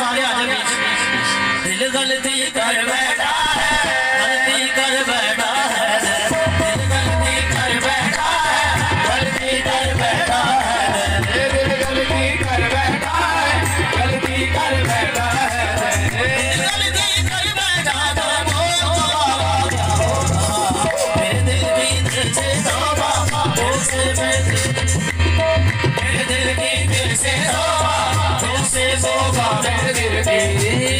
सारे आ जाओ दिल गलती कर दिल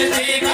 Radhe